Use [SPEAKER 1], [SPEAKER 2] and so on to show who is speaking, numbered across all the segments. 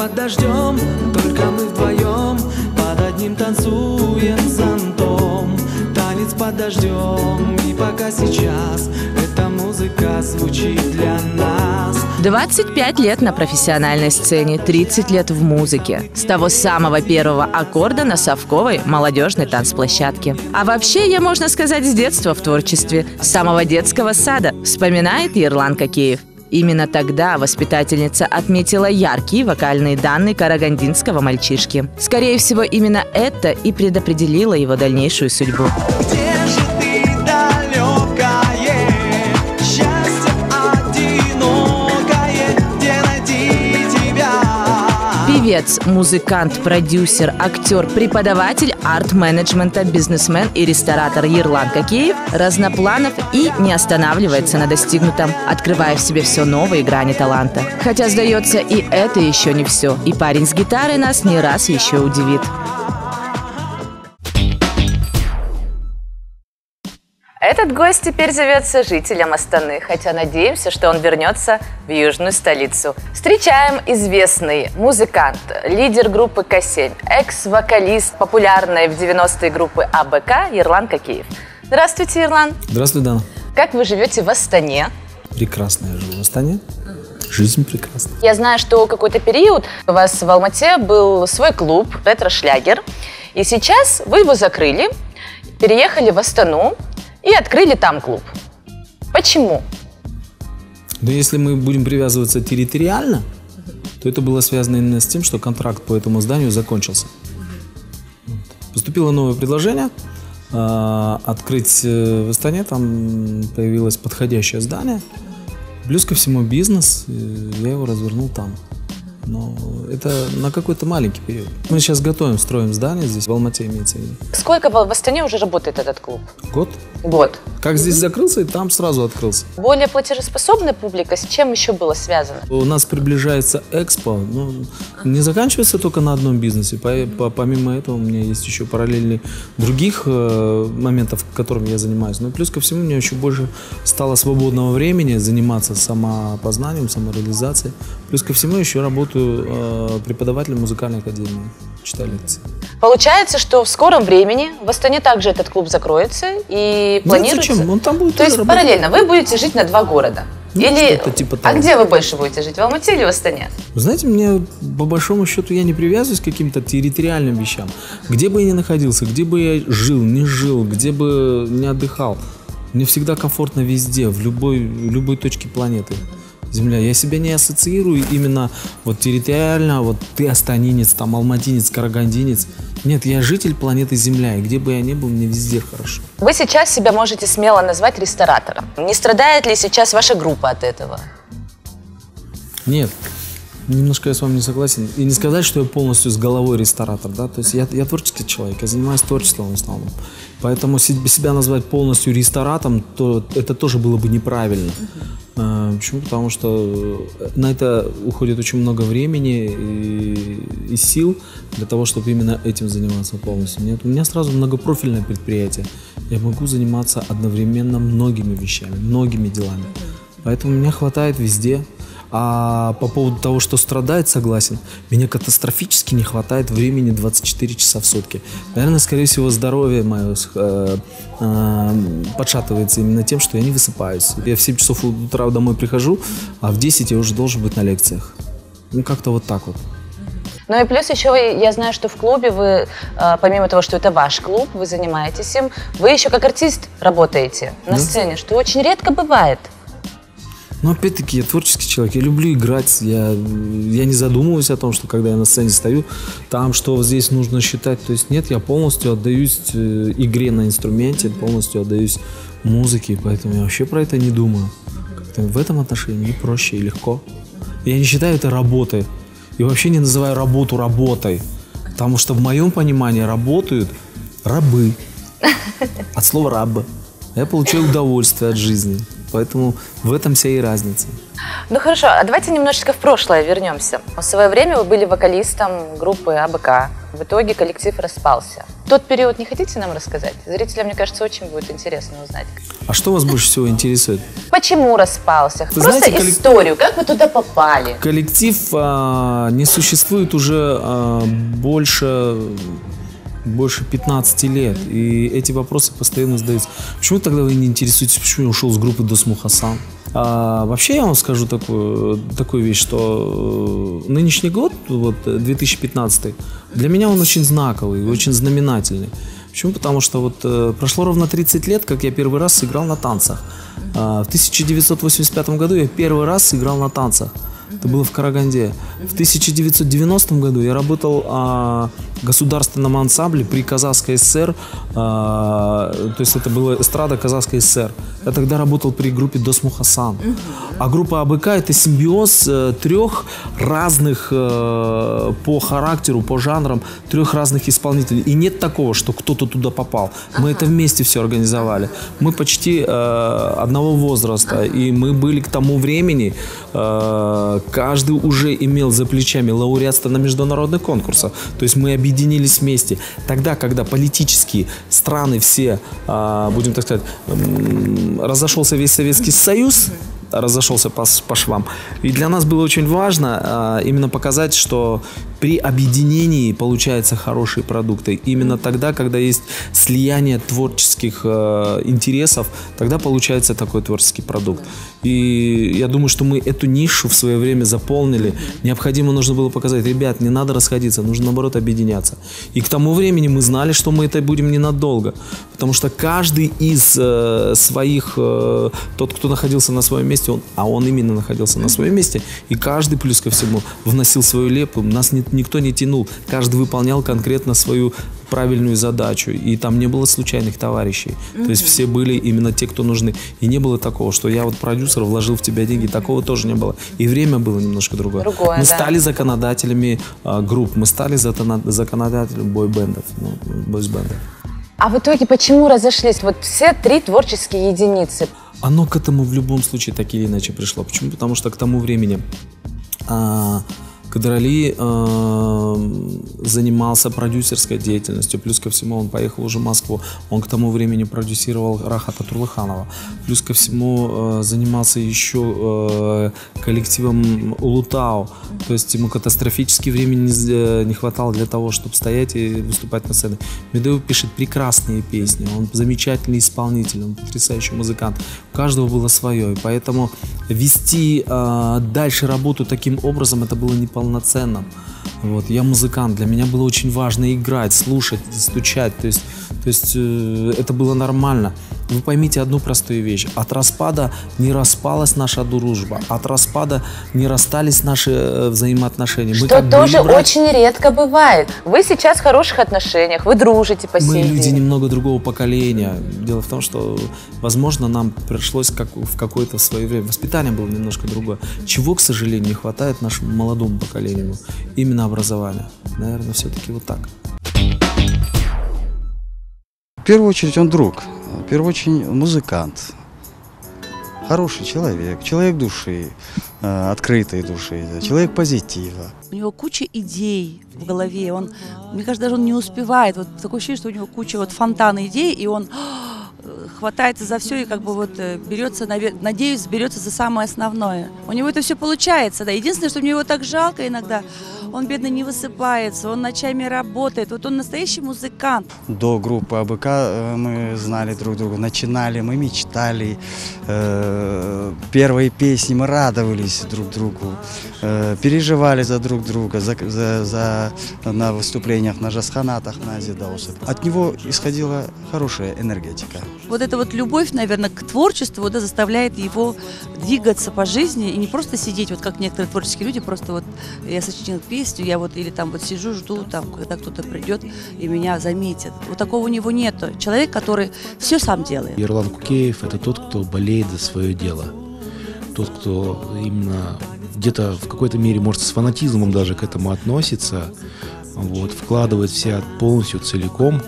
[SPEAKER 1] Под дождем, только мы вдвоем Под одним танцуем зонтом Танец под дождем, и пока сейчас Эта музыка звучит для нас
[SPEAKER 2] 25 лет на профессиональной сцене, 30 лет в музыке. С того самого первого аккорда на совковой молодежной танцплощадке. А вообще, я, можно сказать, с детства в творчестве. С самого детского сада, вспоминает Ерлан Кокеев. Именно тогда воспитательница отметила яркие вокальные данные карагандинского мальчишки. Скорее всего, именно это и предопределило его дальнейшую судьбу.
[SPEAKER 1] Где
[SPEAKER 2] Певец, музыкант, продюсер, актер, преподаватель арт-менеджмента, бизнесмен и ресторатор Ерлан Кокеев разнопланов и не останавливается на достигнутом, открывая в себе все новые грани таланта. Хотя, сдается, и это еще не все. И парень с гитарой нас не раз еще удивит. Этот гость теперь зовется жителем Астаны, хотя надеемся, что он вернется в южную столицу. Встречаем известный музыкант, лидер группы К7, экс-вокалист популярной в 90-е группы АБК Ерлан Кокеев. Здравствуйте, Ерлан.
[SPEAKER 3] Здравствуй, Дана.
[SPEAKER 2] Как вы живете в Астане?
[SPEAKER 3] Прекрасно я живу в Астане. Жизнь прекрасна.
[SPEAKER 2] Я знаю, что какой-то период у вас в Алмате был свой клуб «Ретро-шлягер», и сейчас вы его закрыли, переехали в Астану и открыли там клуб. Почему?
[SPEAKER 3] Но если мы будем привязываться территориально, то это было связано именно с тем, что контракт по этому зданию закончился. Поступило новое предложение а, открыть э, в Астане, там появилось подходящее здание. Плюс ко всему бизнес, я его развернул там. Но это на какой-то маленький период. Мы сейчас готовим, строим здание здесь, в Алмате имеется в виду.
[SPEAKER 2] Сколько в Астане уже работает этот клуб?
[SPEAKER 3] Год.
[SPEAKER 2] Год.
[SPEAKER 3] Как здесь закрылся, и там сразу открылся.
[SPEAKER 2] Более платежеспособная публика, с чем еще было связано?
[SPEAKER 3] У нас приближается экспо, ну, не заканчивается только на одном бизнесе. По- по- помимо этого у меня есть еще параллельные других э, моментов, которыми я занимаюсь. Но плюс ко всему у меня еще больше стало свободного времени заниматься самопознанием, самореализацией. Плюс ко всему еще работаю э, преподавателем музыкальной академии, читаю лекции.
[SPEAKER 2] Получается, что в скором времени в Астане также этот клуб закроется и
[SPEAKER 3] Нет,
[SPEAKER 2] планируется...
[SPEAKER 3] зачем? Он там будет
[SPEAKER 2] То есть
[SPEAKER 3] работать.
[SPEAKER 2] параллельно вы будете жить на два города?
[SPEAKER 3] Ну,
[SPEAKER 2] или...
[SPEAKER 3] типа
[SPEAKER 2] А
[SPEAKER 3] того.
[SPEAKER 2] где вы больше будете жить, в Алмате или в Астане?
[SPEAKER 3] Знаете, мне по большому счету я не привязываюсь к каким-то территориальным вещам. Где бы я ни находился, где бы я жил, не жил, где бы не отдыхал, мне всегда комфортно везде, в любой, в любой точке планеты. Земля. Я себя не ассоциирую именно вот территориально, вот ты астанинец, там алматинец, карагандинец. Нет, я житель планеты Земля, и где бы я ни был, мне везде хорошо.
[SPEAKER 2] Вы сейчас себя можете смело назвать ресторатором. Не страдает ли сейчас ваша группа от этого?
[SPEAKER 3] Нет, немножко я с вами не согласен. И не сказать, что я полностью с головой ресторатор, да, то есть я, я творческий человек, я занимаюсь творчеством в основном. Поэтому се- себя назвать полностью ресторатом, то это тоже было бы неправильно. А, Почему? Потому что на это уходит очень много времени и, и сил для того, чтобы именно этим заниматься полностью. Нет, у меня сразу многопрофильное предприятие. Я могу заниматься одновременно многими вещами, многими делами. Поэтому меня хватает везде. А по поводу того, что страдает, согласен. Мне катастрофически не хватает времени 24 часа в сутки. Наверное, скорее всего, здоровье мое э, э, подшатывается именно тем, что я не высыпаюсь. Я в 7 часов утра домой прихожу, а в 10 я уже должен быть на лекциях. Ну, как-то вот так вот.
[SPEAKER 2] Ну и плюс еще я знаю, что в клубе вы, э, помимо того, что это ваш клуб, вы занимаетесь им, вы еще как артист работаете на
[SPEAKER 3] Да.
[SPEAKER 2] сцене, что очень редко бывает.
[SPEAKER 3] Но опять-таки я творческий человек, я люблю играть, я, я не задумываюсь о том, что когда я на сцене стою, там что здесь нужно считать. То есть нет, я полностью отдаюсь э, игре на инструменте, полностью отдаюсь музыке, поэтому я вообще про это не думаю. Как-то в этом отношении проще и легко. Я не считаю это работой. И вообще не называю работу работой. Потому что в моем понимании работают рабы. От слова раб. Я получаю удовольствие от жизни. Поэтому в этом вся и разница.
[SPEAKER 2] Ну хорошо, а давайте немножечко в прошлое вернемся. В свое время вы были вокалистом группы АБК. В итоге коллектив распался. тот период не хотите нам рассказать? Зрителям, мне кажется, очень будет интересно узнать.
[SPEAKER 3] А что вас больше всего интересует?
[SPEAKER 2] Почему распался?
[SPEAKER 3] Вы
[SPEAKER 2] Просто
[SPEAKER 3] знаете, коллек-
[SPEAKER 2] историю, как вы туда попали?
[SPEAKER 3] Коллектив а, не существует уже а, больше больше 15 лет, и эти вопросы постоянно задаются. Почему тогда вы не интересуетесь, почему я ушел с группы Досму Хасан? А, вообще я вам скажу такую, такую вещь, что э, нынешний год, вот 2015, для меня он очень знаковый, очень знаменательный. Почему? Потому что вот э, прошло ровно 30 лет, как я первый раз сыграл на танцах. А, в 1985 году я первый раз сыграл на танцах. Это было в Караганде. В 1990 году я работал а, в государственном ансамбле при Казахской ССР. а, то есть это была эстрада Казахской ССР. Я тогда работал при группе Досму Хасан. А группа АБК это симбиоз э, трех разных э, по характеру, по жанрам, трех разных исполнителей. И нет такого, что кто-то туда попал. Мы это вместе все организовали. Мы почти э, одного возраста. И мы были к тому времени, э, каждый уже имел за плечами лауреатство на международных конкурсах. То есть мы объединились вместе. Тогда, когда политические страны все, э, будем так сказать, разошелся весь Советский Союз, разошелся по, по швам. И для нас было очень важно а, именно показать, что при объединении получаются хорошие продукты. Именно тогда, когда есть слияние творческих э, интересов, тогда получается такой творческий продукт. И я думаю, что мы эту нишу в свое время заполнили. Необходимо нужно было показать, ребят, не надо расходиться, нужно наоборот объединяться. И к тому времени мы знали, что мы это будем ненадолго. Потому что каждый из э, своих, э, тот, кто находился на своем месте, он, а он именно находился на своем месте, и каждый плюс ко всему вносил свою лепу, нас ни- никто не тянул, каждый выполнял конкретно свою правильную задачу, и там не было случайных товарищей. То есть все были именно те, кто нужны. И не было такого, что я вот продюсер вложил в тебя деньги, такого тоже не было. И время было немножко другое.
[SPEAKER 2] Другое,
[SPEAKER 3] мы
[SPEAKER 2] да.
[SPEAKER 3] стали законодателями а, групп, мы стали законодателями бойбендов, ну, бойсбендов.
[SPEAKER 2] А в итоге почему разошлись? Вот все три творческие единицы.
[SPEAKER 3] Оно к этому в любом случае так или иначе пришло. Почему? Потому что к тому времени а, Кадрали а, занимался продюсерской деятельностью. Плюс ко всему он поехал уже в Москву. Он к тому времени продюсировал Рахата Турлыханова. Плюс ко всему а, занимался еще а, коллективом Улутау. То есть ему катастрофически времени не, э, не хватало для того, чтобы стоять и выступать на сцене. Медеев пишет прекрасные песни. Он замечательный исполнитель, он потрясающий музыкант. У каждого было свое. И поэтому вести а, дальше работу таким образом это было неполноценно. Вот, я музыкант, для меня было очень важно играть, слушать, стучать, то есть, то есть э, это было нормально. Вы поймите одну простую вещь. От распада не распалась наша дружба, от распада не расстались наши э, взаимоотношения. Мы
[SPEAKER 2] Что тоже
[SPEAKER 3] были братья.
[SPEAKER 2] очень редко бывает. Вы сейчас в хороших отношениях, вы дружите по
[SPEAKER 3] Мы люди
[SPEAKER 2] день.
[SPEAKER 3] немного другого поколения. Дело в том, что, возможно, нам пришлось как, в какое-то свое время. Воспитание было немножко другое. Чего, к сожалению, не хватает нашему молодому поколению? Именно образования. Наверное, все-таки вот так.
[SPEAKER 4] В первую очередь он друг, в первую очередь музыкант, хороший человек, человек души, э, открытой души, человек позитива.
[SPEAKER 5] У него куча идей в голове. Он, мне кажется, даже он не успевает. Вот такое ощущение, что у него куча вот фонтана идей, и он хватается за все и как бы вот э, берется, надеюсь, берется за самое основное. У него это все получается, да. Единственное, что мне его так жалко иногда, он бедно не высыпается, он ночами работает. Вот он настоящий музыкант.
[SPEAKER 4] До группы АБК э, мы знали друг друга, начинали, мы мечтали. э, Первые песни мы радовались друг другу, переживали за друг друга, за, за- за- на выступлениях, на жасханатах, на Зидаусе. От него исходила хорошая энергетика.
[SPEAKER 5] Вот эта вот любовь, наверное, к творчеству, да, заставляет его двигаться по жизни и не просто сидеть, вот как некоторые творческие люди, просто вот я сочинил песню, я вот или там вот сижу, жду, там, когда кто-то придет и меня заметит. Вот такого у него нету. Человек, который все сам делает.
[SPEAKER 6] Ерлан Кукеев – это тот, кто болеет за свое дело. Тот, кто именно где-то в какой-то мере, может, с фанатизмом даже к этому относится, вот, вкладывает себя полностью, целиком.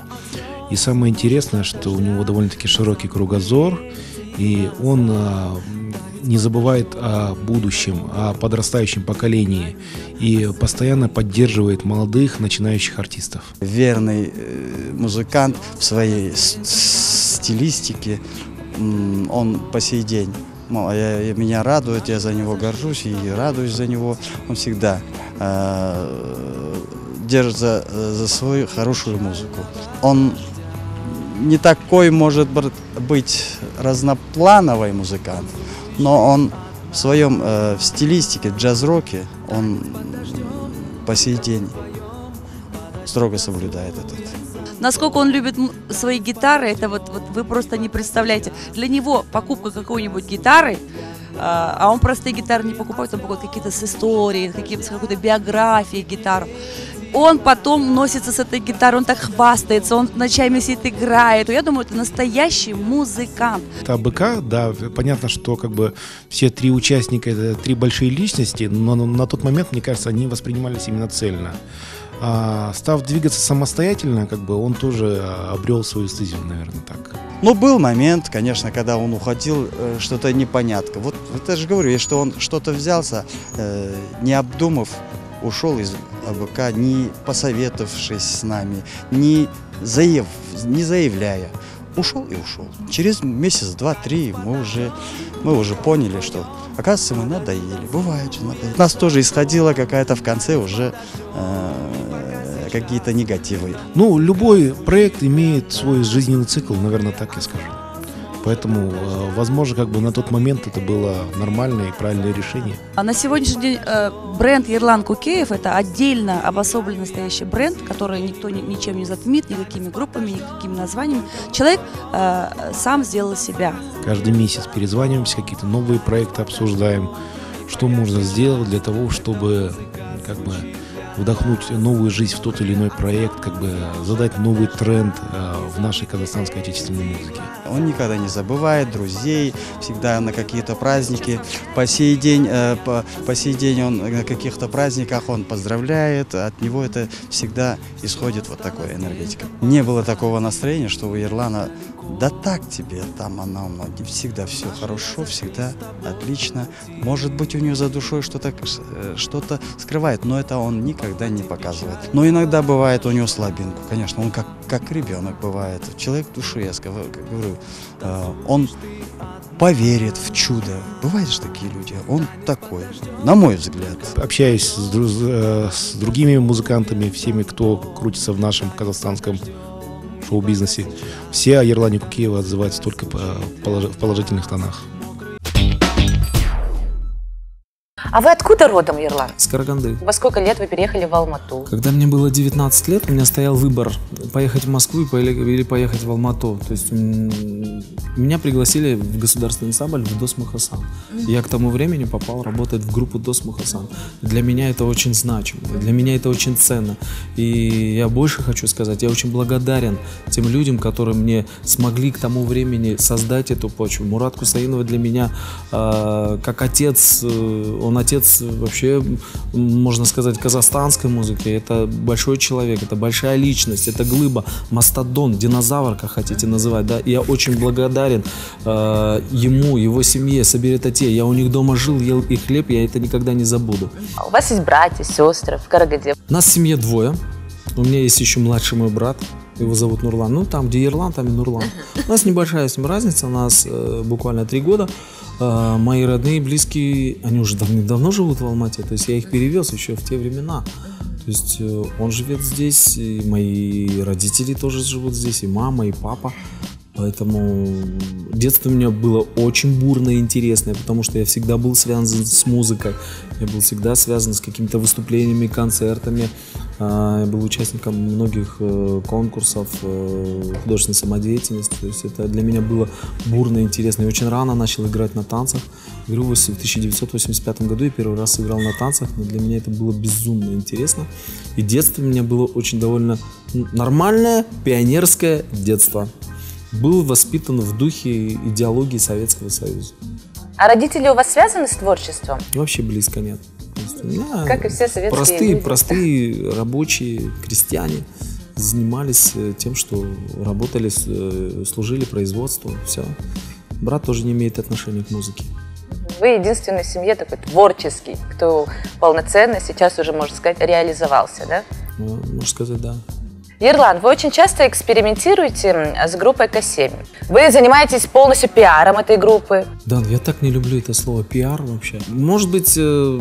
[SPEAKER 6] И самое интересное, что у него довольно-таки широкий кругозор, и он а, не забывает о будущем, о подрастающем поколении и постоянно поддерживает молодых начинающих артистов.
[SPEAKER 4] Верный э, музыкант в своей стилистике, он по сей день я, я, меня радует, я за него горжусь и радуюсь за него. Он всегда э, держится за свою хорошую музыку. Он не такой, может быть, разноплановый музыкант, но он в своем э, в стилистике, джаз-роке, он по сей день строго соблюдает этот.
[SPEAKER 5] Насколько он любит свои гитары, это вот, вот вы просто не представляете. Для него покупка какой-нибудь гитары, а, а он простые гитары не покупает, он покупает какие-то с историей, какие-то с какой-то биографией гитару он потом носится с этой гитарой, он так хвастается, он ночами сидит, играет. Я думаю, это настоящий музыкант.
[SPEAKER 6] Это АБК, да, понятно, что как бы все три участника, это три большие личности, но на тот момент, мне кажется, они воспринимались именно цельно. А, став двигаться самостоятельно, как бы он тоже обрел свою стезю, наверное, так.
[SPEAKER 4] Ну, был момент, конечно, когда он уходил, э, что-то непонятно. Вот, вот я же говорю, что он что-то взялся, э, не обдумав, ушел из АБК, не посоветовавшись с нами, не, заяв, не заявляя. Ушел и ушел. Через месяц, два, три мы уже, мы уже поняли, что, оказывается, мы надоели. Бывает же надоели. Нас тоже исходила какая-то в конце уже э, какие-то негативы.
[SPEAKER 6] Ну, любой проект имеет свой жизненный цикл, наверное, так я скажу. Поэтому, э, возможно, как бы на тот момент это было нормальное и правильное решение.
[SPEAKER 5] А на сегодняшний день э, бренд Ерлан Кукеев – это отдельно обособленный настоящий бренд, который никто ничем не затмит, никакими группами, никакими названиями. Человек э, сам сделал себя.
[SPEAKER 6] Каждый месяц перезваниваемся, какие-то новые проекты обсуждаем, что можно сделать для того, чтобы как бы вдохнуть новую жизнь в тот или иной проект, как бы задать новый тренд э, в нашей казахстанской отечественной музыке.
[SPEAKER 4] Он никогда не забывает друзей, всегда на какие-то праздники. По сей день, э, по, по сей день он на каких-то праздниках он поздравляет, от него это всегда исходит вот такая энергетика. Не было такого настроения, что у Ирлана да так тебе, там она, она всегда все хорошо, всегда отлично. Может быть, у нее за душой что-то э, что скрывает, но это он никогда не показывает. Но иногда бывает у него слабинку, конечно, он как, как ребенок бывает. Человек души, я говорю, э, он поверит в чудо. Бывают же такие люди. Он такой, на мой взгляд.
[SPEAKER 6] Общаясь с, э, с другими музыкантами, всеми, кто крутится в нашем казахстанском шоу-бизнесе. Все о Ерлане Кукиева отзываются только в положительных тонах.
[SPEAKER 2] А вы откуда родом, Ерлан?
[SPEAKER 3] С Караганды.
[SPEAKER 2] Во сколько лет вы переехали в Алмату?
[SPEAKER 3] Когда мне было 19 лет, у меня стоял выбор поехать в Москву или поехать в Алмату. То есть меня пригласили в государственный ансамбль в Дос Мухасан. Я к тому времени попал работать в группу Дос Мухасан. Для меня это очень значимо, для меня это очень ценно. И я больше хочу сказать, я очень благодарен тем людям, которые мне смогли к тому времени создать эту почву. Мурат Кусаинова для меня э, как отец, э, он отец вообще, можно сказать, казахстанской музыки. Это большой человек, это большая личность, это глыба, мастодон, динозавр, как хотите называть. Да? я очень благодарен э, ему, его семье, Сабиритате. Я у них дома жил, ел их хлеб, я это никогда не забуду.
[SPEAKER 2] А у вас есть братья, сестры в Карагаде?
[SPEAKER 3] Нас в семье двое. У меня есть еще младший мой брат, его зовут Нурлан. Ну, там, где Ирлан, там и Нурлан. У нас небольшая с ним разница, у нас э, буквально три года. Э, мои родные, близкие, они уже давно живут в Алмате, то есть я их перевез еще в те времена. То есть э, он живет здесь, и мои родители тоже живут здесь, и мама, и папа. Поэтому детство у меня было очень бурное и интересное, потому что я всегда был связан с музыкой. Я был всегда связан с какими-то выступлениями, концертами. А, я был участником многих э, конкурсов э, художественной самодеятельности. То есть это для меня было бурно и интересно. Я очень рано начал играть на танцах. Игру в 1985 году я первый раз играл на танцах, но для меня это было безумно интересно. И детство у меня было очень довольно нормальное пионерское детство был воспитан в духе идеологии Советского Союза.
[SPEAKER 2] А родители у вас связаны с творчеством?
[SPEAKER 3] Вообще близко нет.
[SPEAKER 2] как и все советские
[SPEAKER 3] простые,
[SPEAKER 2] люди.
[SPEAKER 3] Простые рабочие, крестьяне занимались э, тем, что работали, э, служили производству, все. Брат тоже не имеет отношения к музыке.
[SPEAKER 2] Вы единственный в семье такой творческий, кто полноценно сейчас уже, можно сказать, реализовался, да?
[SPEAKER 3] Ну, можно сказать, да.
[SPEAKER 2] Ерлан, вы очень часто экспериментируете с группой К7. Вы занимаетесь полностью пиаром этой группы.
[SPEAKER 3] Да, я так не люблю это слово пиар вообще. Может быть, э,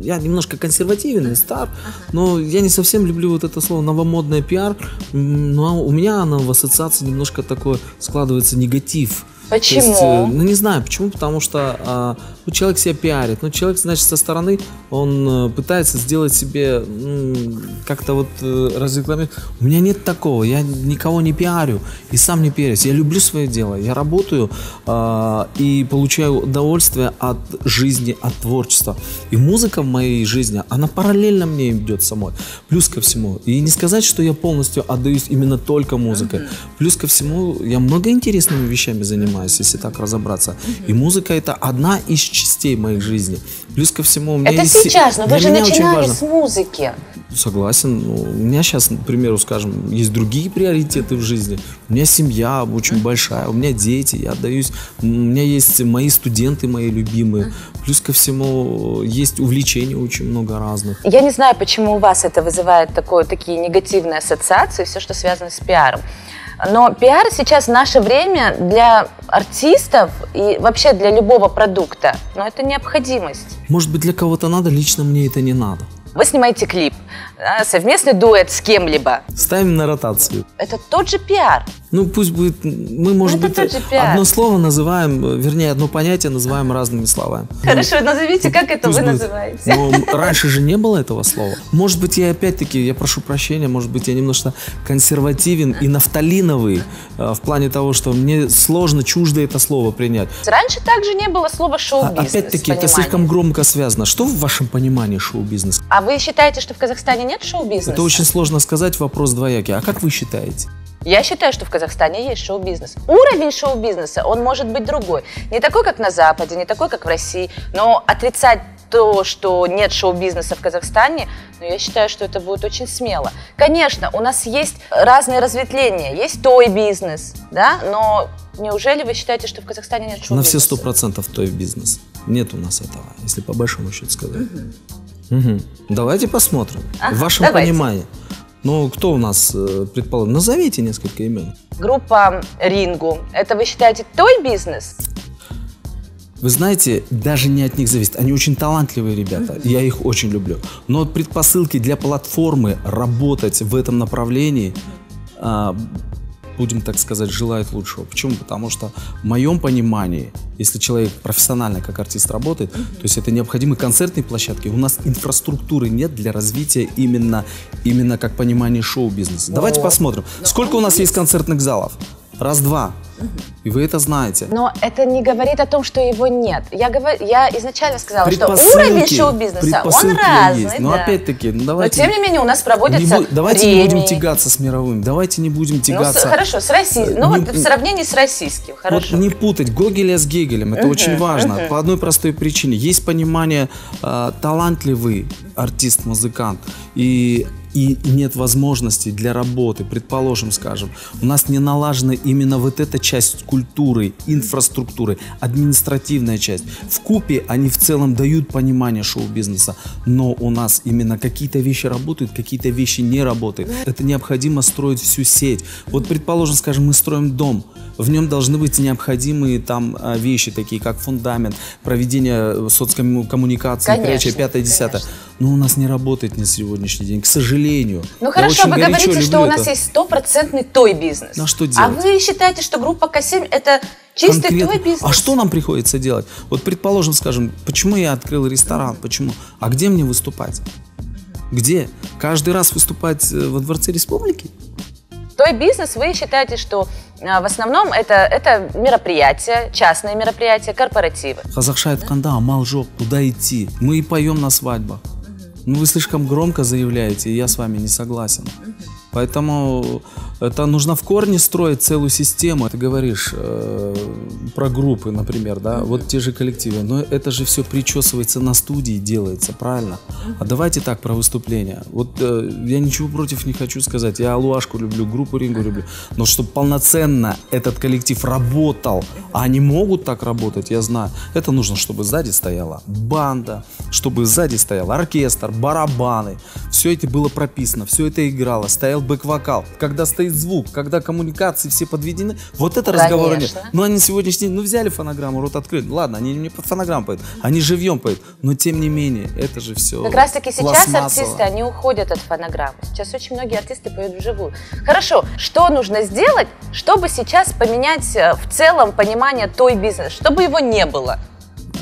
[SPEAKER 3] я немножко консервативен и стар, но я не совсем люблю вот это слово новомодное пиар. Но у меня оно в ассоциации немножко такое складывается негатив.
[SPEAKER 2] Почему?
[SPEAKER 3] То есть, э, ну не знаю, почему, потому что а, ну, человек себя пиарит. Ну, человек, значит, со стороны он э, пытается сделать себе м, как-то вот э, разрекламировать. У меня нет такого, я никого не пиарю и сам не пиарюсь. Я люблю свое дело, я работаю а, и получаю удовольствие от жизни, от творчества. И музыка в моей жизни, она параллельно мне идет самой. Плюс ко всему, и не сказать, что я полностью отдаюсь именно только музыкой. Плюс ко всему, я много интересными вещами занимаюсь, если так разобраться. И музыка это одна из частей моей жизни. Плюс ко всему, у меня
[SPEAKER 2] Это
[SPEAKER 3] есть...
[SPEAKER 2] сейчас, но
[SPEAKER 3] для
[SPEAKER 2] вы же начинали
[SPEAKER 3] важно-
[SPEAKER 2] с музыки.
[SPEAKER 3] Согласен. У меня сейчас, к примеру, скажем, есть другие приоритеты в жизни. У меня семья очень большая, у меня дети, я отдаюсь. У меня есть мои студенты, мои любимые. Плюс ко всему есть увлечения очень много разных.
[SPEAKER 2] Я не знаю, почему у вас это вызывает такое, такие негативные ассоциации, все, что связано с пиаром. Но пиар сейчас в наше время для артистов и вообще для любого продукта, но это необходимость.
[SPEAKER 3] Может быть, для кого-то надо, лично мне это не надо.
[SPEAKER 2] Вы снимаете клип, совместный дуэт с кем-либо.
[SPEAKER 3] Ставим на ротацию.
[SPEAKER 2] Это тот же пиар.
[SPEAKER 3] Ну, пусть будет, мы, может
[SPEAKER 2] Это
[SPEAKER 3] быть, одно слово называем, вернее, одно понятие называем разными словами.
[SPEAKER 2] Хорошо, назовите, как это вы
[SPEAKER 3] будет.
[SPEAKER 2] называете.
[SPEAKER 3] Но раньше же не было этого слова. Может быть, я опять-таки, я прошу прощения, может быть, я немножко консервативен и нафталиновый э, в плане того, что мне сложно, чуждо это слово принять.
[SPEAKER 2] Раньше также не было слова
[SPEAKER 3] А,
[SPEAKER 2] шоу-бизнес.
[SPEAKER 3] опять-таки, это слишком громко связано. Что в вашем понимании шоу-бизнес?
[SPEAKER 2] А вы считаете, что в Казахстане нет шоу-бизнеса?
[SPEAKER 3] Это очень сложно сказать, вопрос двоякий. А как вы считаете?
[SPEAKER 2] Я считаю, что в Казахстане есть шоу-бизнес. Уровень шоу-бизнеса, он может быть другой. Не такой, как на Западе, не такой, как в России. Но отрицать то, что нет шоу-бизнеса в Казахстане, ну, я считаю, что это будет очень смело. Конечно, у нас есть разные разветвления. Есть той-бизнес, да, но неужели вы считаете, что в Казахстане нет
[SPEAKER 3] На
[SPEAKER 2] шоу-бизнеса?
[SPEAKER 3] все сто процентов той бизнес. Нет у нас этого, если по большому счету сказать. Мгм. Давайте посмотрим.
[SPEAKER 2] Ага,
[SPEAKER 3] в вашем
[SPEAKER 2] давайте.
[SPEAKER 3] понимании. Ну, кто у нас, э, предположим, назовите несколько имен.
[SPEAKER 2] Группа Рингу. Это вы считаете той-бизнес?
[SPEAKER 3] Вы знаете, даже не от них зависит. Они очень талантливые ребята, и я их очень люблю. Но предпосылки для платформы работать в этом направлении, а, будем так сказать, желают лучшего. Почему? Потому что в моем понимании, если человек профессионально как артист работает, то есть это необходимы концертные площадки. У нас инфраструктуры нет для развития именно, именно как понимание шоу-бизнеса. Давайте посмотрим. Сколько у нас есть концертных залов? Раз-два. И вы это знаете.
[SPEAKER 2] Но это не говорит о том, что его нет. Я, говорю, я изначально сказала, что уровень шоу-бизнеса, он разный.
[SPEAKER 3] есть. Но
[SPEAKER 2] да.
[SPEAKER 3] опять-таки, ну
[SPEAKER 2] Но
[SPEAKER 3] давайте...
[SPEAKER 2] тем не менее у нас проводятся
[SPEAKER 3] не бу- давайте не будем
[SPEAKER 2] премии.
[SPEAKER 3] тягаться с мировым. Давайте не будем
[SPEAKER 2] Ну, с-
[SPEAKER 3] тягаться.
[SPEAKER 2] хорошо, с российским. Ну,
[SPEAKER 3] Не-
[SPEAKER 2] вот в сравнении с российским,
[SPEAKER 3] Вот
[SPEAKER 2] хорошо.
[SPEAKER 3] не путать Гогеля с Гегелем, это очень важно. По одной простой причине. Есть понимание, э, талантливый артист, музыкант, и, и нет возможности для работы, предположим, скажем, у нас не налажена именно вот эта часть культуры, инфраструктуры, административная часть. В купе они в целом дают понимание шоу-бизнеса, но у нас именно какие-то вещи работают, какие-то вещи не работают. Это необходимо строить всю сеть. Вот, предположим, скажем, мы строим дом, в нем должны быть необходимые там а, вещи, такие как фундамент, проведение соцкоммуникации,
[SPEAKER 2] Конечно,
[SPEAKER 3] прочее, пятое, десятое. Но у нас не работает на сегодняшний день, к сожалению.
[SPEAKER 2] Ну хорошо, вы говорите, что у нас
[SPEAKER 3] это.
[SPEAKER 2] есть стопроцентный той бизнес.
[SPEAKER 3] Ну, а что
[SPEAKER 2] А
[SPEAKER 3] делать?
[SPEAKER 2] вы считаете, что группа К7 это чистый
[SPEAKER 3] Конкретно.
[SPEAKER 2] той бизнес?
[SPEAKER 3] А что нам приходится делать? Вот, предположим, скажем, почему я открыл ресторан, почему? А где мне выступать? Где? Каждый раз выступать э, во Дворце Республики?
[SPEAKER 2] Той бизнес вы считаете, что а, в основном это, это мероприятия, частные мероприятия, корпоративы.
[SPEAKER 3] Казахшайт Канда, Малжок, куда идти? Мы и поем на свадьбах. Ну, вы слишком громко заявляете, и я с вами не согласен. Поэтому Это нужно в корне строить целую систему. Ты говоришь э, про группы, например, да, вот те же коллективы. Но это же все причесывается на студии, делается, правильно? А давайте так про выступления. Вот э, я ничего против не хочу сказать. Я Алуашку люблю, группу Рингу люблю. Но чтобы полноценно этот коллектив работал, а они могут так работать, я знаю. Это нужно, чтобы сзади стояла банда, чтобы сзади стоял оркестр, барабаны. Все это было прописано, все это играло, стоял бэк-вокал. Когда стоит звук, когда коммуникации все подведены, вот это разговора нет.
[SPEAKER 2] Конечно.
[SPEAKER 3] Но они сегодняшний день, ну взяли фонограмму, рот открыт. Ладно, они не под фонограмму поют, они живьем поют. Но тем не менее, это же все
[SPEAKER 2] Как раз таки сейчас артисты, они уходят от фонограммы. Сейчас очень многие артисты поют вживую. Хорошо, что нужно сделать, чтобы сейчас поменять э, в целом понимание той бизнес, чтобы его не было?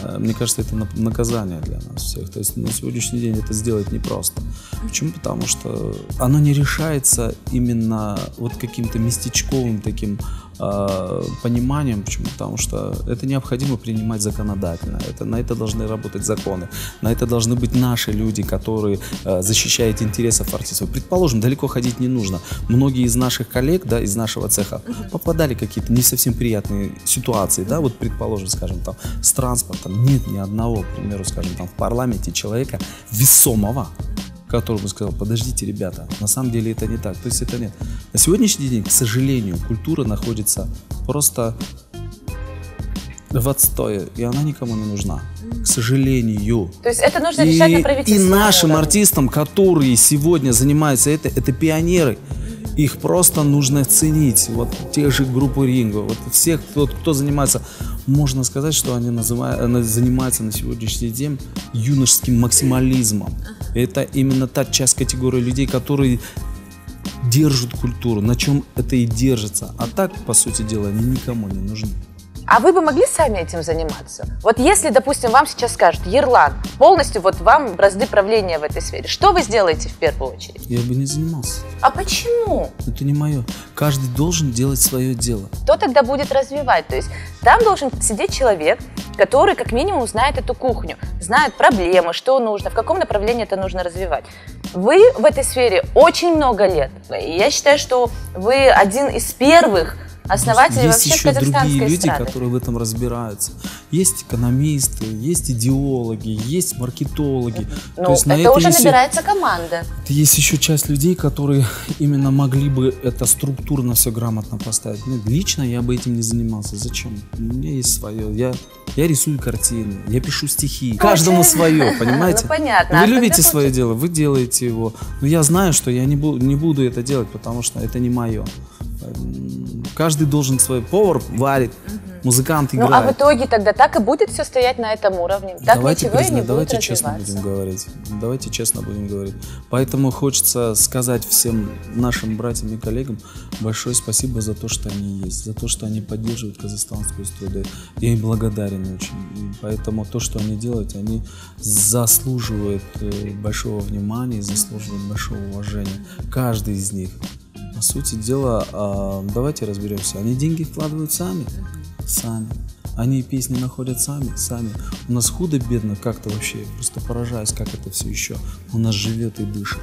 [SPEAKER 3] Э, Мне кажется, это наказание для нас всех. То есть на сегодняшний день это сделать непросто. Почему? Потому что оно не решается именно вот каким-то местечковым таким пониманием. Почему? Потому что это необходимо принимать законодательно. Это, на это должны работать законы. На это должны быть наши люди, которые э, защищают интересов артистов. Предположим, далеко ходить не нужно. Многие из наших коллег, да, из нашего цеха попадали какие-то не совсем приятные ситуации, да, вот предположим, скажем, там, с транспортом. Нет ни одного, к примеру, скажем, там, в парламенте человека весомого, который бы сказал, подождите, ребята, на самом деле это не так. То есть это нет. На сегодняшний день, к сожалению, культура находится просто в отстое, и она никому не нужна. К сожалению.
[SPEAKER 2] То есть это нужно решать на
[SPEAKER 3] И, и нашим
[SPEAKER 2] уровне.
[SPEAKER 3] артистам, которые сегодня занимаются это, это пионеры. Их просто нужно ценить. Вот тех же группы Ринго, вот всех, кто, кто занимается, можно сказать, что они называют, э, занимаются на сегодняшний день юношеским максимализмом. Это именно та часть категории людей, которые держат культуру, на чем это и держится. А так, по сути дела, они никому не нужны.
[SPEAKER 2] А вы бы могли сами этим заниматься? Вот если, допустим, вам сейчас скажут, Ерлан, полностью вот вам бразды правления в этой сфере, что вы сделаете в первую очередь?
[SPEAKER 3] Я бы не занимался.
[SPEAKER 2] А почему?
[SPEAKER 3] Это не мое. Каждый должен делать свое дело.
[SPEAKER 2] Кто тогда будет развивать? То есть там должен сидеть человек, который как минимум знает эту кухню, знает проблемы, что нужно, в каком направлении это нужно развивать. Вы в этой сфере очень много лет. Я считаю, что вы один из первых основателей
[SPEAKER 3] есть
[SPEAKER 2] вообще
[SPEAKER 3] еще другие люди,
[SPEAKER 2] эстрады.
[SPEAKER 3] которые в этом разбираются. Есть экономисты, есть идеологи, есть маркетологи.
[SPEAKER 2] Ну,
[SPEAKER 3] То есть на
[SPEAKER 2] это уже
[SPEAKER 3] есть,
[SPEAKER 2] набирается команда.
[SPEAKER 3] есть еще часть людей, которые именно могли бы это структурно все грамотно поставить. Ну, лично я бы этим не занимался. Зачем? У меня есть свое. Я, я рисую картины, я пишу стихи. Каждому свое, понимаете?
[SPEAKER 2] Ну, понятно.
[SPEAKER 3] Вы
[SPEAKER 2] А
[SPEAKER 3] любите свое дело, вы делаете его. Но я знаю, что я не буду, не буду это делать, потому что это не мое. Каждый должен свой повар варит, музыкант
[SPEAKER 2] Ну, а в
[SPEAKER 3] играет.
[SPEAKER 2] итоге тогда так и будет все стоять на этом уровне. Так
[SPEAKER 3] давайте
[SPEAKER 2] ничего и не будет
[SPEAKER 3] давайте честно будем говорить. Давайте честно будем говорить. Поэтому хочется сказать всем нашим братьям и коллегам большое спасибо за то, что они есть, за то, что они поддерживают казахстанскую эстраду. Я им благодарен очень. И поэтому то, что они делают, они заслуживают э, большого внимания, заслуживают большого уважения. Каждый из них. По сути дела, а, давайте разберемся. Они деньги вкладывают сами, сами. Они песни находят сами, сами. У нас худо-бедно как-то вообще, просто поражаюсь, как это все еще у нас живет и дышит.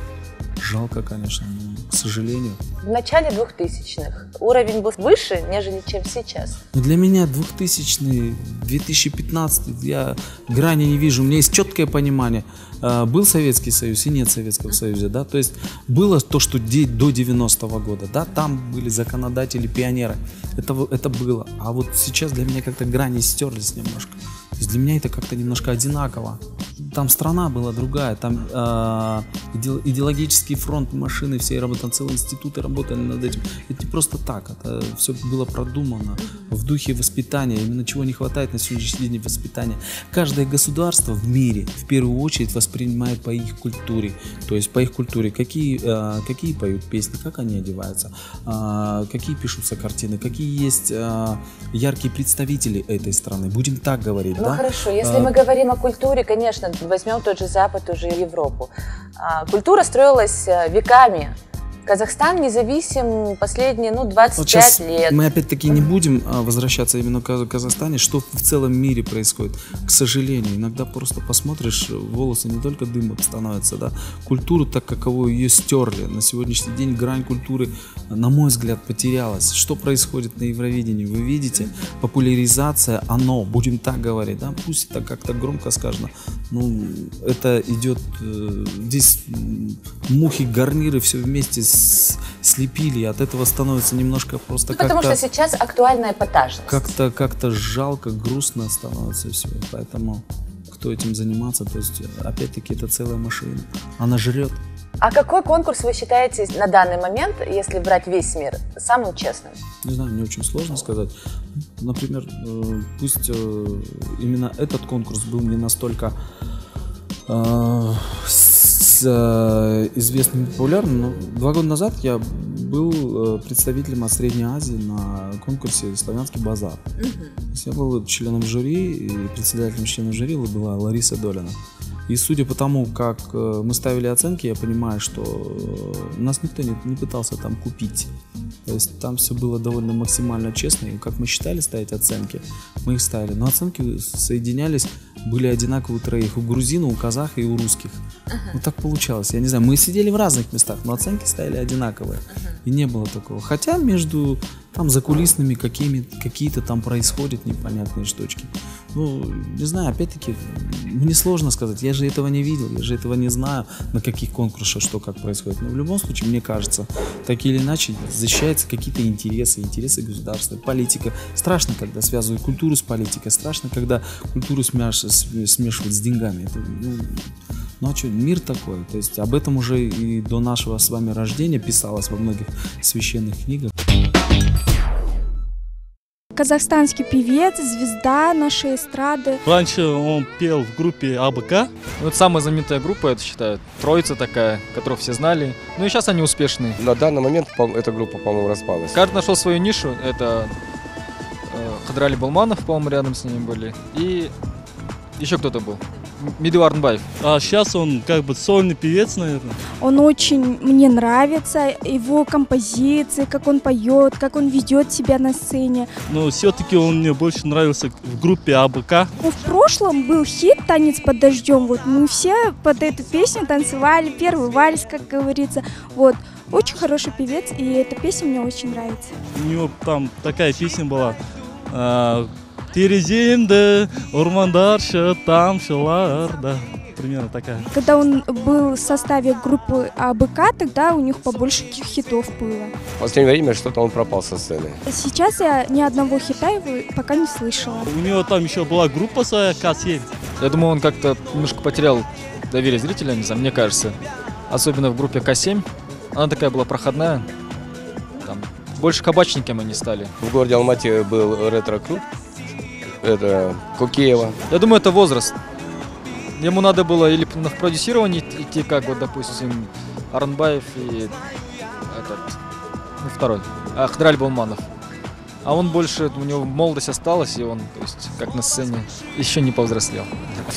[SPEAKER 3] Жалко, конечно, но, к сожалению.
[SPEAKER 2] В начале 2000-х уровень был выше, нежели чем сейчас.
[SPEAKER 3] Но для меня 2000 2015 я грани не вижу. У меня есть четкое понимание. А, Был Советский Союз и нет Советского Союза, да, то есть было то, что до 90-го года, да, там были законодатели, пионеры, это, это было. А вот сейчас для меня как-то грани стерлись немножко. То есть для меня это как-то немножко одинаково. Там страна была другая, там иде- идеологический фронт машины все работали, там целые институты работали над этим. Это не просто так, это все было продумано в духе воспитания, именно чего не хватает на сегодняшний день воспитания. Каждое государство в мире в первую очередь воспринимает по их культуре, то есть по их культуре, какие, а, какие поют песни, как они одеваются, а, какие пишутся картины, какие есть а, яркие представители этой страны. Будем так говорить,
[SPEAKER 2] Ну
[SPEAKER 3] да?
[SPEAKER 2] хорошо, если
[SPEAKER 3] А,
[SPEAKER 2] мы говорим о культуре, конечно, возьмем тот же Запад, ту же Европу. А, Культура строилась э, веками. Казахстан независим последние, ну, 25
[SPEAKER 3] Вот сейчас
[SPEAKER 2] лет.
[SPEAKER 3] мы опять-таки не будем а, возвращаться именно к Каз- Казахстане, что в целом мире происходит. К сожалению, иногда просто посмотришь, волосы не только дымом становятся, да, культуру так каковую ее стерли. На сегодняшний день грань культуры, на мой взгляд, потерялась. Что происходит на Евровидении? Вы видите, популяризация, оно, будем так говорить, да, пусть это как-то громко сказано, ну, это идет, э, здесь мухи, гарниры все вместе с- слепили, и от этого становится немножко просто
[SPEAKER 2] Ну, потому
[SPEAKER 3] как-то...
[SPEAKER 2] что сейчас актуальная эпатажность.
[SPEAKER 3] Как-то как-то жалко, грустно становится все. Поэтому кто этим заниматься, то есть опять-таки это целая машина. Она жрет.
[SPEAKER 2] А какой конкурс вы считаете на данный момент, если брать весь мир, самым честным?
[SPEAKER 3] Не знаю, мне очень сложно сказать. Например, э, пусть э, именно этот конкурс был не настолько э, э, известным и популярным, но два года назад я был э, представителем от Средней Азии на конкурсе «Славянский базар». Есть Я был членом жюри, и председателем членов жюри была Лариса Долина. И судя по тому, как э, мы ставили оценки, я понимаю, что э, нас никто не, не пытался там купить. То есть там все было довольно максимально честно. И как мы считали ставить оценки, мы их ставили. Но оценки соединялись, были одинаковые у троих. У грузина, у казаха и у русских. Вот так получалось. Я не знаю, мы сидели в разных местах, но оценки ставили одинаковые. И не было такого. Хотя между там закулисными какими, какие-то там происходят непонятные штучки. Ну, не знаю, опять-таки, мне сложно сказать, я же этого не видел, я же этого не знаю, на каких конкурсах что как происходит. Но в любом случае, мне кажется, так или иначе защищаются какие-то интересы, интересы государства, политика. Страшно, когда связывают культуру с политикой, страшно, когда культуру смеш- см- смешивают с деньгами. Это, ну, ну а что, мир такой. То есть об этом уже и до нашего с вами рождения писалось во многих священных книгах.
[SPEAKER 7] Казахстанский певец, звезда нашей эстрады.
[SPEAKER 8] Раньше он пел в группе АБК.
[SPEAKER 9] Ну, это самая знаменитая группа, это считают. Троица такая, которую все знали. Ну и сейчас они успешные.
[SPEAKER 10] На данный момент по- эта группа, по-моему, распалась.
[SPEAKER 9] Каждый нашел свою нишу. Это э, Хадрали Балманов, по-моему, рядом с ними были. И еще кто-то был. М- Меду Арнбаев.
[SPEAKER 8] А сейчас он как бы сольный певец, наверное.
[SPEAKER 7] Он очень мне нравится, его композиции, как он поет, как он ведет себя на сцене.
[SPEAKER 8] Но все-таки он мне больше нравился в группе АБК.
[SPEAKER 7] Ну, в прошлом был хит «Танец под дождем». Вот мы все под эту песню танцевали, первый вальс, как говорится. Вот. Очень хороший певец, и эта песня мне очень нравится.
[SPEAKER 8] У него там такая песня была. Тереземді ормандаршы тамшылар да примерно такая
[SPEAKER 7] Когда он был в составе группы АБК, тогда у них побольше хи- хитов было.
[SPEAKER 10] В последнее время что-то он пропал со сцены.
[SPEAKER 7] Сейчас я ни одного хита его пока не слышала.
[SPEAKER 8] у него там еще была группа своя К7
[SPEAKER 9] Я думаю, он как-то немножко потерял доверие зрителя, не знаю, мне кажется. Особенно в группе К7. Она такая была проходная. Там больше кабачниками они стали.
[SPEAKER 10] В городе Алмате был ретро-клуб. Это Кукеева.
[SPEAKER 9] Я думаю, это возраст. Ему надо было или на- продюсирование ид- идти, как вот, допустим, Аранбаев и этот, ну, второй, а, Хадраль Балманов. А он больше, у него молодость осталась, и он, то есть, как на сцене, еще не повзрослел.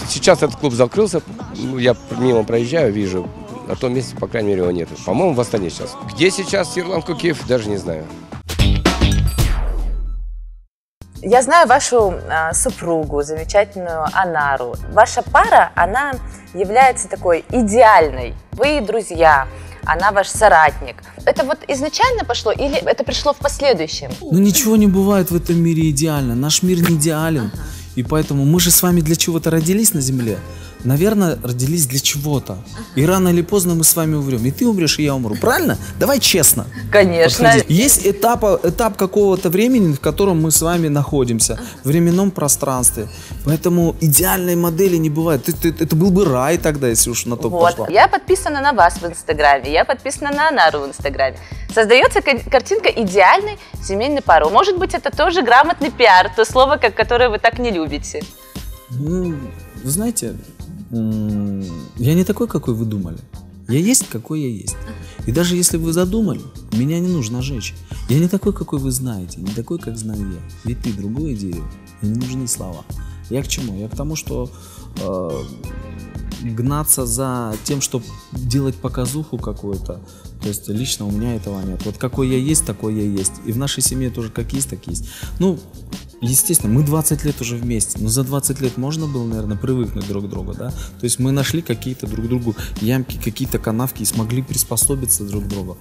[SPEAKER 10] Сейчас этот клуб закрылся. Я мимо проезжаю, вижу. На том месте, по крайней мере, его нет. По-моему, в Астане сейчас. Где сейчас Ерлан Кукеев, даже не знаю.
[SPEAKER 2] Я знаю вашу а, супругу, замечательную Анару. Ваша пара, она является такой идеальной. Вы друзья, она ваш соратник. Это вот изначально пошло или это пришло в последующем?
[SPEAKER 3] Ну ничего не бывает в этом мире идеально. Наш мир не идеален. И поэтому мы же с вами для чего-то родились на Земле. Наверное, родились для чего-то. И рано или поздно мы с вами умрем. И ты умрешь, и я умру. Правильно? Давай честно.
[SPEAKER 2] Конечно.
[SPEAKER 3] подходить. Есть этапа, этап какого-то времени, в котором мы с вами находимся. В временном пространстве. Поэтому идеальной модели не бывает. Ты- ты- это был бы рай тогда, если уж на то
[SPEAKER 2] Вот.
[SPEAKER 3] пошло.
[SPEAKER 2] Я подписана на вас в Инстаграме, я подписана на Анару в Инстаграме. Создается ка- картинка идеальной семейной пары. Может быть, это тоже грамотный пиар, то слово, которое вы так не любите.
[SPEAKER 3] Ну, вы знаете, я не такой, какой вы думали. Я есть, какой я есть. И даже если вы задумали, меня не нужно жечь. Я не такой, какой вы знаете, не такой, как знаю я. Ведь ты другое дерево, и не нужны слова. Я к чему? Я к тому, что э, гнаться за тем, чтобы делать показуху какую-то. То есть лично у меня этого нет. Вот какой я есть, такой я есть. И в нашей семье тоже как есть, так есть. Ну, естественно, мы 20 лет уже вместе. Но за 20 лет можно было, наверное, привыкнуть друг к другу, да? То есть мы нашли какие-то друг другу ямки, какие-то канавки и смогли приспособиться друг к другу.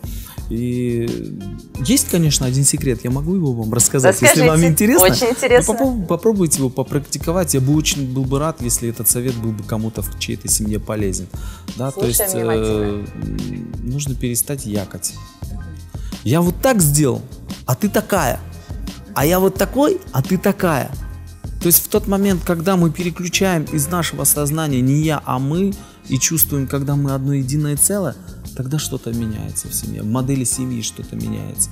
[SPEAKER 3] И есть, конечно, один секрет. Я могу его вам рассказать, если вам
[SPEAKER 2] Расскажите.
[SPEAKER 3] интересно.
[SPEAKER 2] Очень интересно.
[SPEAKER 3] Ну, попробуй- попробуйте его попрактиковать. Я бы очень был бы рад, если этот совет был бы кому-то в чьей-то семье полезен. Да, то
[SPEAKER 2] Слушаем
[SPEAKER 3] есть э, нужно перестать якать. Я вот так сделал, а ты такая. А я вот такой, а ты такая. То есть в тот момент, когда мы переключаем из нашего сознания не я, а мы, и чувствуем, когда мы одно единое целое, тогда что-то меняется в семье. В модели семьи что-то меняется.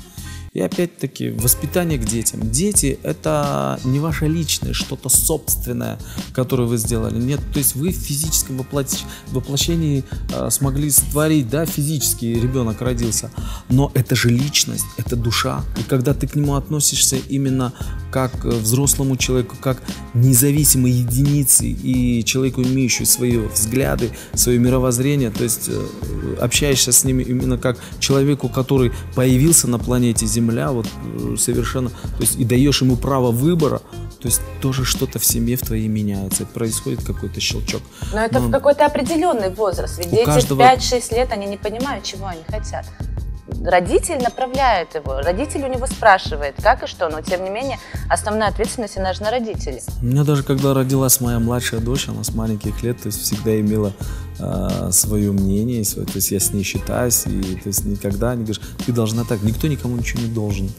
[SPEAKER 3] И опять-таки, воспитание к детям. Дети – это не ваше личное, что-то собственное, которое вы сделали. Нет, то есть вы в физическом воплощ- воплощении э, смогли сотворить, да, физически ребенок родился. Но это же личность, это душа. И когда ты к нему относишься именно как к взрослому человеку, как независимой единице и человеку, имеющему свои взгляды, свое мировоззрение, то есть э, общаешься с ними именно как человеку, который появился на планете Земля, вот э, совершенно, то есть и даешь ему право выбора, то есть тоже что-то в семье в твоей меняется, происходит какой-то щелчок.
[SPEAKER 2] Но это
[SPEAKER 3] Ну,
[SPEAKER 2] в какой-то определенный возраст. Ведь дети
[SPEAKER 3] каждого-
[SPEAKER 2] в 5-6 лет, они не понимают, чего они хотят. Родитель направляет его, родитель у него спрашивает, как и что, но тем не менее основная ответственность она же на родителей.
[SPEAKER 3] У меня даже когда родилась моя младшая дочь, она с маленьких лет, то есть всегда имела свое мнение, свое, то есть я с ней считаюсь, и то есть никогда не говоришь, ты должна так, никто никому ничего не должен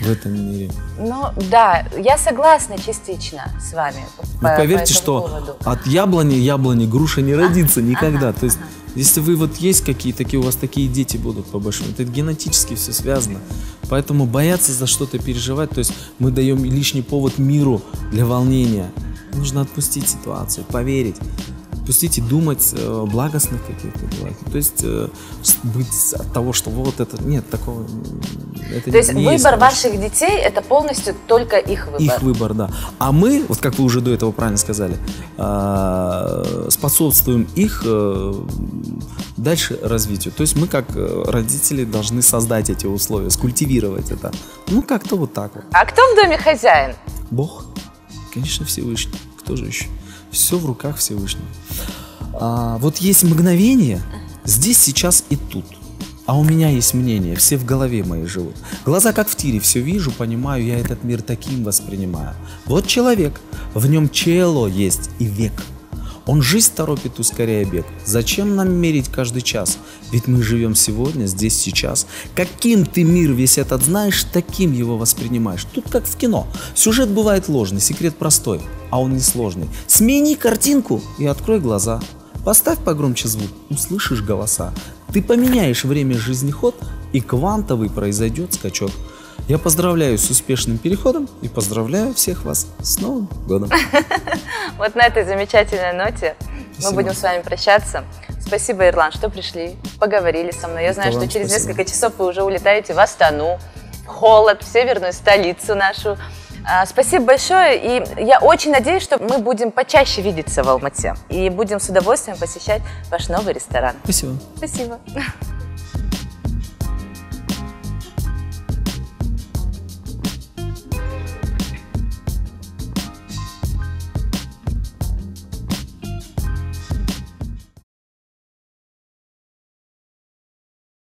[SPEAKER 3] в этом мире.
[SPEAKER 2] Ну да, я согласна частично с вами. По- по
[SPEAKER 3] поверьте,
[SPEAKER 2] этому
[SPEAKER 3] что
[SPEAKER 2] поводу.
[SPEAKER 3] от яблони яблони груша не родится никогда. То есть, если вы вот есть какие такие, у вас такие дети будут по большому, это генетически все связано. Поэтому бояться за что-то переживать, то есть мы даем лишний повод миру для волнения. Нужно отпустить ситуацию, поверить. Отпустить и думать э, благостных каких-то делах. То есть э, быть от того, что вот это... Нет, такого... Это
[SPEAKER 2] То есть выбор
[SPEAKER 3] хорошо.
[SPEAKER 2] ваших детей это полностью только их выбор.
[SPEAKER 3] Их выбор, да. А мы, вот как вы уже до этого правильно сказали, а, способствуем их э, дальше развитию. То есть мы как э, родители должны создать эти условия, скультивировать это. Ну как-то вот так вот.
[SPEAKER 2] А кто в доме хозяин?
[SPEAKER 3] Бог, конечно, Всевышний. Кто же еще? Все в руках Всевышнего. А, вот есть мгновение здесь, сейчас и тут. А у меня есть мнение, все в голове моей живут. Глаза как в тире, все вижу, понимаю, я этот мир таким воспринимаю. Вот человек, в нем чело есть и век. Он жизнь торопит, ускоряя бег. Зачем нам мерить каждый час? Ведь мы живем сегодня, здесь, сейчас. Каким ты мир весь этот знаешь, таким его воспринимаешь. Тут как в кино. Сюжет бывает ложный, секрет простой, а он несложный. Смени картинку и открой глаза. Поставь погромче звук, услышишь голоса. Ты поменяешь время жизни ход, и квантовый произойдет скачок. Я поздравляю с успешным переходом и поздравляю всех вас с Новым годом.
[SPEAKER 2] Вот на этой замечательной ноте мы будем с вами прощаться. Спасибо, Ирлан, что пришли, поговорили со мной. Я знаю, что через несколько часов вы уже улетаете в Астану, в холод, в северную столицу нашу. А, Спасибо большое, и я очень надеюсь, что мы будем почаще видеться в Алмате и будем с удовольствием посещать ваш новый ресторан.
[SPEAKER 3] Спасибо.
[SPEAKER 2] Спасибо.